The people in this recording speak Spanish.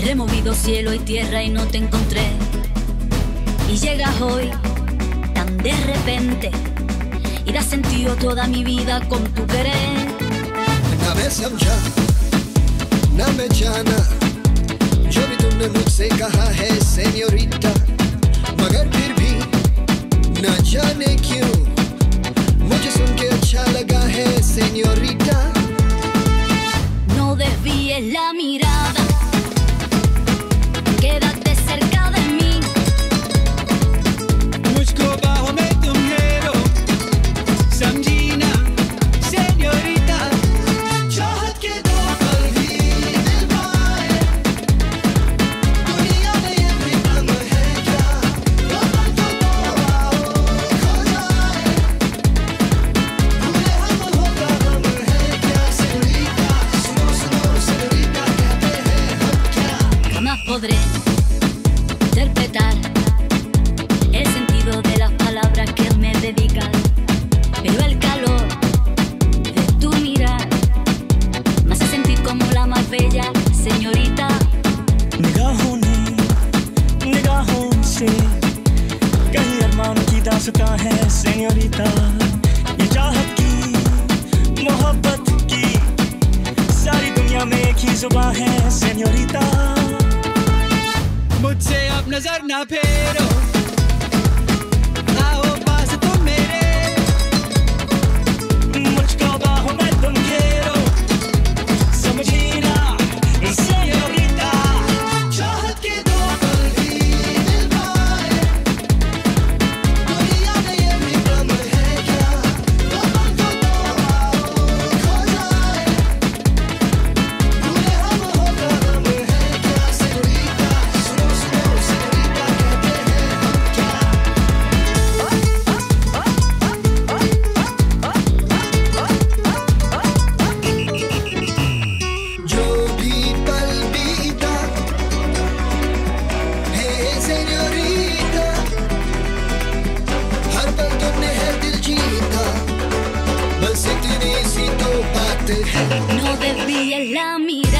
He movido cielo y tierra y no te encontré. Y llegas hoy tan de repente y das sentido toda mi vida con tu querer. ना मैं समझा ना मैं जाना जो भी तुमने मुझसे कहा है सेन्योरिटा मगर फिर भी ना जाने क्यों मुझे सुन के अच्छा लगा है senorita No desvíes la mirada. अरमान की दासता है सेनियोरिता ये चाहत की, मोहब्बत की। सारी दुनिया में एक ही जुबा है सेनियोरिता मुझसे आप नज़र ना फेरो। No debía la mirada.